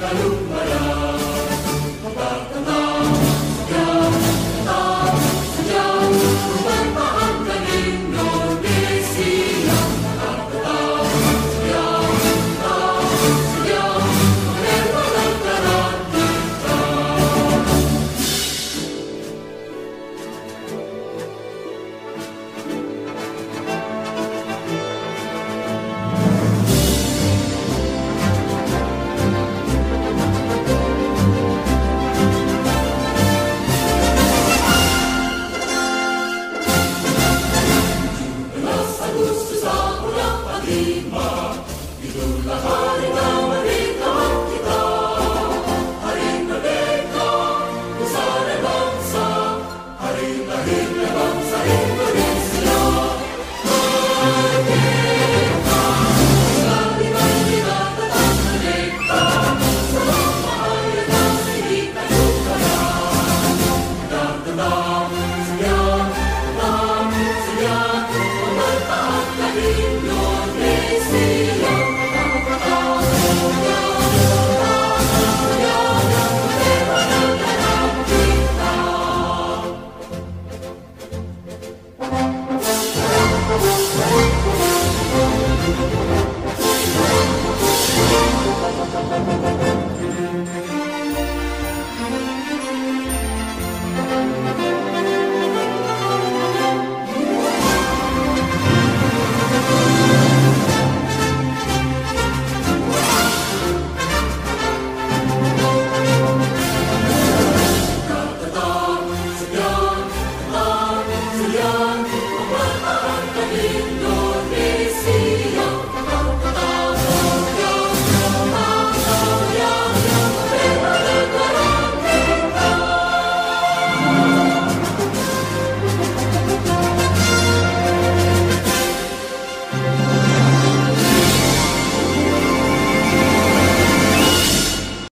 Lumba, Hallelujah.